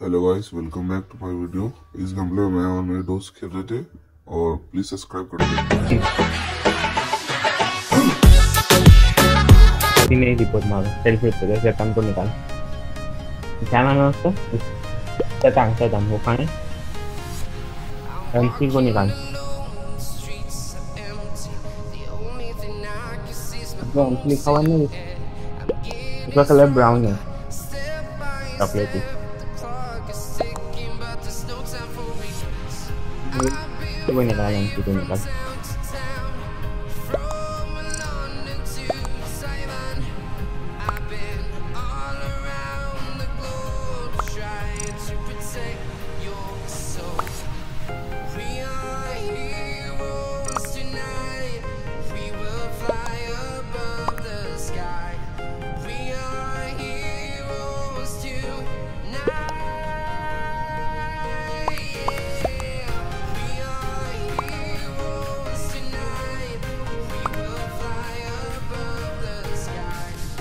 Hello guys welcome back to my video इस गमले में मैं और मेरे दोस्त खेल रहे थे, और प्लीज़ सब्सक्राइब कर दो। नहीं रिपोर्ट मारो सेल्फी पे सेतन को निकाल। क्या नाम है उसका? सेतांग सेतांग वो कहाँ है एमसी को निकाल। जो एमसी लिखा हुआ नहीं उसका कलर ब्राउन है। चॉकलेटी Gue, gue nyerah a gitu nyerah